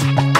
Thanks.